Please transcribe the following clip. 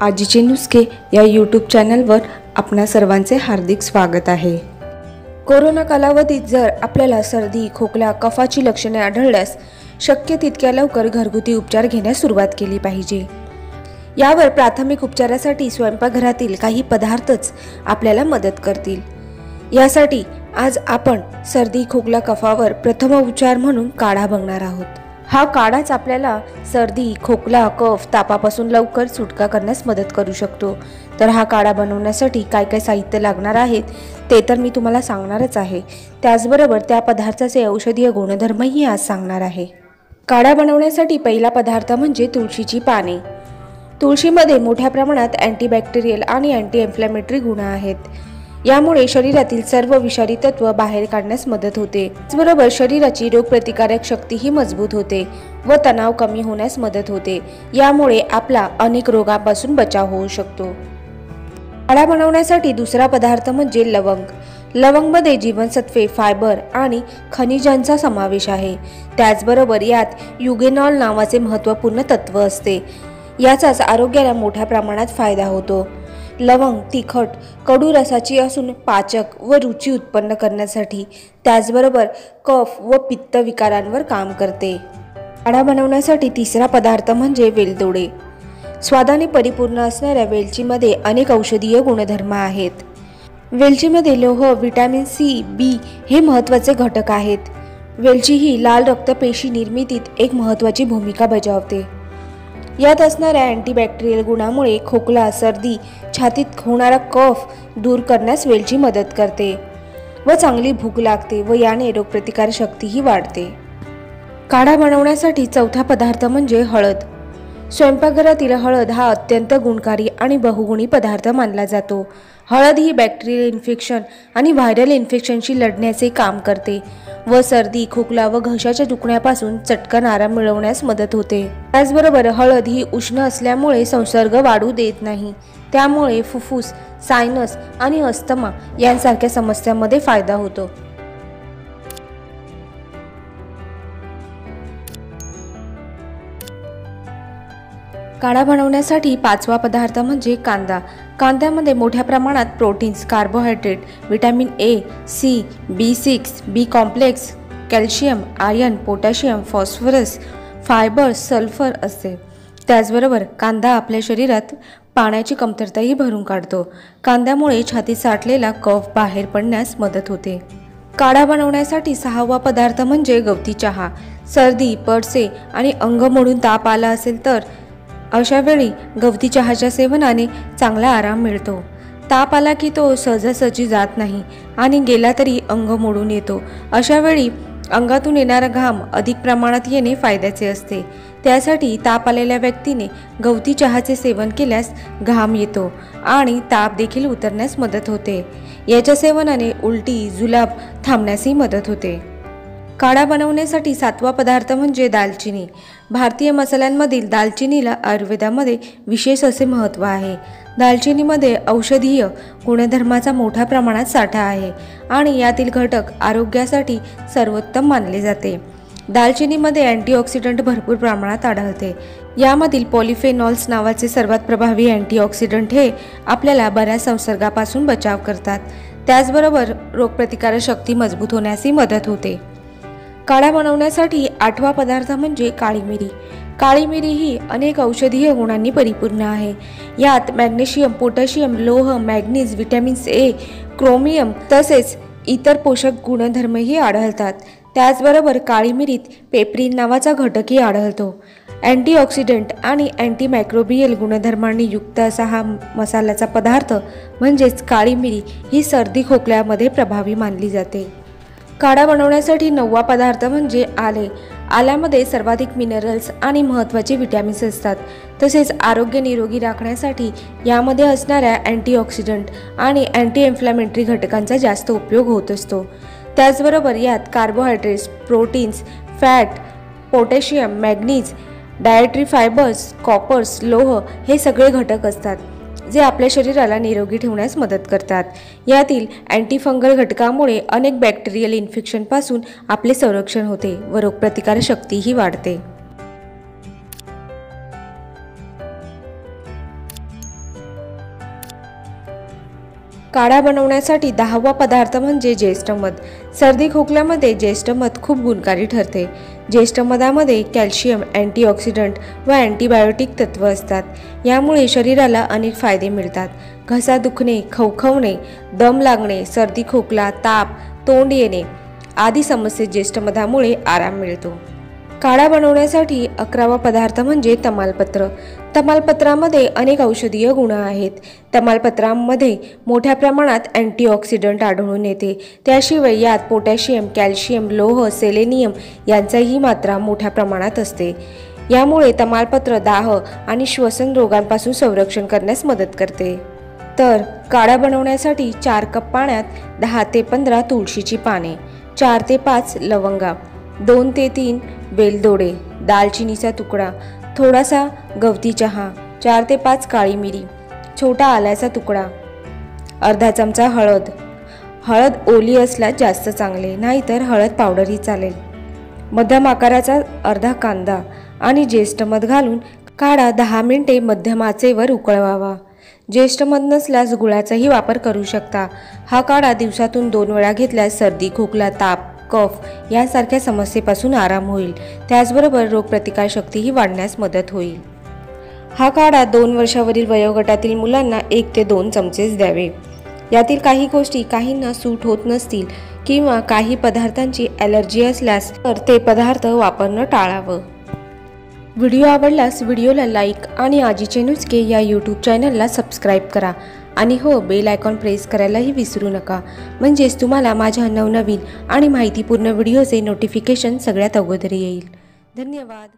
आजीचे नुसके या यूट्यूब चॅनलवर आपणा सर्वांचे हार्दिक स्वागत आहे. कोरोना कालावधीत जर आपल्याला सर्दी खोकला कफाची लक्षणे आढळल्यास शक्य तितक्या लवकर घरगुती उपचार घेण्यास सुरुवात केली पाहिजे. यावर प्राथमिक उपचारासाठी स्वयंपाकघरातील काही पदार्थच आपल्याला मदत करतील. यासाठी आज आपण सर्दी खोकला कफावर प्रथम उपचार म्हणून काढा बघणार आहोत. हा काढाच आपल्याला सर्दी खोकला कफ तापापासून लवकर सुटका करण्यास मदत करू शकतो. तर हा काढा बनवण्यासाठी काय काय साहित्य लागणार आहेत ते तर मी तुम्हाला सांगणारच आहे. त्याचबरोबर त्या पदार्थाचे औषधीय गुणधर्मही आज सांगणार आहे. काढा बनवण्यासाठी पहिला पदार्थ म्हणजे तुळशीची पाने. तुळशीमध्ये मोठ्या प्रमाणात अँटीबॅक्टेरियल आणि अँटी इन्फ्लॅमेटरी गुण आहेत. यामुळे शरीरातील सर्व विषारी तत्व बाहेर काढण्यास मदत होते. त्याचबरोबर शरीराची रोगप्रतिकारक शक्तीही मजबूत होते व तणाव कमी होण्यास मदत होते. यामुळे आपला अनेक रोगांपासून बचाव होऊ शकतो. काढा बनवण्यासाठी दुसरा पदार्थ म्हणजे लवंग. लवंगमध्ये जीवनसत्वे फायबर आणि खनिजांचा समावेश आहे. त्याचबरोबर यात युगेनॉल नावाचे महत्त्वपूर्ण तत्व असते. याचाच आरोग्याला मोठ्या प्रमाणात फायदा होतो. लवंग तिखट कडू रसाची असून पाचक व रुची उत्पन्न करण्यासाठी त्याचबरोबर कफ व पित्त विकारांवर काम करते. काढा बनवण्यासाठी तिसरा पदार्थ म्हणजे वेलदोडे. स्वादाने परिपूर्ण असणाऱ्या वेलचीमध्ये अनेक औषधीय गुणधर्म आहेत. वेलचीमध्ये लोह व्हिटॅमिन सी बी हे महत्त्वाचे घटक आहेत. वेलची ही लाल रक्तपेशी निर्मितीत एक महत्त्वाची भूमिका बजावते. यात असणाऱ्या अँटीबॅक्टेरियल गुणामुळे खोकला सर्दी छातीत होणारा कफ दूर करण्यास वेलची मदत करते व चांगली भूक लागते व याने रोगप्रतिकार शक्तीही वाढते. काढा बनवण्यासाठी चौथा पदार्थ म्हणजे हळद. स्वयंपाकघरातील हळद हा अत्यंत गुणकारी आणि बहुगुणी पदार्थ मानला जातो. हळद ही बॅक्टेरियल इन्फेक्शन आणि व्हायरल इन्फेक्शनशी लढण्याचे काम करते व सर्दी खोकला व घशाच्या दुखण्यापासून चटकन आराम मिळवण्यास मदत होते. त्याचबरोबर हळद ही उष्ण असल्यामुळे संसर्ग वाढू देत नाही. त्यामुळे फुफ्फुस सायनस आणि अस्थमा यांसारख्या समस्यांमध्ये फायदा होतो. काढा बनवण्यासाठी पाचवा पदार्थ म्हणजे कांदा. कांद्यामध्ये मोठ्या प्रमाणात proteins carbohydrate vitamin A C B six B complex calcium iron potassium phosphorus fibre sulphur असते. त्याचबरोबर कांदा आपल्या शरीरात पाण्याची कमतरताही भरून काढतो. कांद्यामुळे छातीत साठलेला कफ बाहेर पडण्यास मदत होते. काढा बनवण्यासाठी सहावा पदार्थ म्हणजे गवती चहा. सर्दी पडसे आणि अंग मोडून ताप आला असेल तर अशावेळी गवती चहाच्या सेवनाने चांगला आराम मिळतो. ताप आला की तो सहजासहजी जात नाही आणि गेला तरी अंग मोडून येतो. अशावेळी अंगातून येणारा घाम अधिक प्रमाणात येणे फायद्याचे असते. त्यासाठी ताप आलेल्या व्यक्तीने गवती चहाचे सेवन केल्यास घाम येतो आणि ताप देखील उतरण्यास मदत होते. याच्या सेवनाने उलटी जुलाब थांबण्यासही मदत होते. काढा बनवण्यासाठी सातवा पदार्थ म्हणजे दालचिनी. भारतीय मसाल्यांमधील दालचिनीला आयुर्वेदामध्ये विशेष असे महत्त्व आहे. दालचिनीमध्ये औषधीय गुणधर्माचा मोठ्या प्रमाणात साठा आहे आणि यातील घटक आरोग्यासाठी सर्वोत्तम मानले जाते. दालचिनीमध्ये अँटीऑक्सिडंट भरपूर प्रमाणात आढळते. यामधील पॉलिफेनॉल्स नावाचे सर्वात प्रभावी अँटीऑक्सिडंट हे आपल्याला बऱ्याच संसर्गापासून बचाव करतात. त्याचबरोबर रोगप्रतिकारक शक्ती मजबूत होण्यासही मदत होते. काढा बनवण्यासाठी आठवा पदार्थ म्हणजे काळी मिरी काळी मिरी ही अनेक औषधीय गुणांनी परिपूर्ण आहे. यात मॅग्नेशियम पोटॅशियम लोह मॅग्नीज व्हिटॅमिन्स ए क्रोमियम तसेच इतर पोषक गुणधर्मही आढळतात. त्याचबरोबर काळी मिरीत पेप्रिन नावाचा घटकही आढळतो. अँटीऑक्सिडंट आणि अँटीमायक्रोबियल गुणधर्मांनी युक्त असा हा मसाल्याचा पदार्थ म्हणजेच काळी मिरी ही सर्दी खोकल्यामध्ये प्रभावी मानली जाते. काढा बनवण्यासाठी नववा पदार्थ म्हणजे आले. आल्यामध्ये सर्वाधिक मिनरल्स आणि महत्त्वाचे विटॅमिन्स असतात. तसेच आरोग्य निरोगी राखण्यासाठी यामध्ये असणाऱ्या अँटीऑक्सिडंट आणि अँटी इन्फ्लॅमेटरी घटकांचा जास्त उपयोग होत असतो. त्याचबरोबर यात carbohydrates proteins fat potassium manganese dietary fibres coppers लोह हे सगळे घटक असतात. जे आपल्या शरीराला निरोगी ठेवण्यास मदत करतात. यातील अँटीफंगल घटकामुळे अनेक बॅक्टेरियल इन्फेक्शनपासून आपले संरक्षण होते व रोगप्रतिकार शक्तीही वाढते. काढा बनवण्यासाठी दहावा पदार्थ म्हणजे ज्येष्ठ मध. सर्दी खोकल्यामध्ये ज्येष्ठ मध खूप गुणकारी ठरते. ज्येष्ठ मधामध्ये कॅल्शियम अँटीऑक्सिडंट व अँटीबायोटिक तत्व असतात. यामुळे शरीराला अनेक फायदे मिळतात. घसा दुखणे खवखवणे दम लागणे सर्दी खोकला ताप तोंड येणे आदी समस्ये ज्येष्ठ मधामुळे आराम मिळतो. काढा बनवण्यासाठी अकरावा पदार्थ म्हणजे तमालपत्र. तमालपत्रामध्ये अनेक औषधीय गुण आहेत. तमालपत्रामध्ये मोठ्या प्रमाणात अँटीऑक्सिडंट आढळून येते. त्याशिवाय यात पोटॅशियम कॅल्शियम लोह सेलेनियम यांचाही मात्रा मोठ्या प्रमाणात असते. यामुळे तमालपत्र दाह आणि श्वसन रोगांपासून संरक्षण करण्यास मदत करते. तर काढा बनवण्यासाठी चार कप पाण्यात दहा ते पंधरा तुळशीची पाने चार ते पाच लवंगा दोन ते तीन वेलदोडे दालचिनीचा तुकडा थोडासा गवती चहा चार ते पाच काळी मिरी छोटा आल्याचा तुकडा अर्धा चमचा हळद. हळद ओली असल्यास जास्त चांगले नाहीतर हळद पावडरही चालेल. मध्यम आकाराचा अर्धा कांदा आणि ज्येष्ठ मध घालून काढा दहा मिनिटे मध्यम आचेवर उकळवावा. ज्येष्ठ मध नसल्यास गुळाचाही वापर करू शकता. हा काढा दिवसातून दोन वेळा घेतल्यास सर्दी खोकला ताप कफ यासारख्या समस्येपासून आराम होईल. त्याचबरोबर रोगप्रतिकारशक्तीही वाढण्यास मदत होईल. हा काढा दोन वर्षावरील वयोगटातील मुलांना एक ते दोन चमचेच द्यावे. यातील काही गोष्टी काहींना सूट होत नसतील किंवा काही पदार्थांची ॲलर्जी असल्यास तर ते पदार्थ वापरणं टाळावं. व्हिडिओ आवडल्यास व्हिडिओला लाईक आणि आजीचे नुसके या यूट्यूब चॅनलला सबस्क्राईब करा. आणि हो बेल आयकॉन प्रेस करायलाही विसरू नका. म्हणजेच तुम्हाला माझ्या नवनवीन आणि माहितीपूर्ण व्हिडिओचे नोटिफिकेशन सगळ्यात अगोदर येईल. धन्यवाद.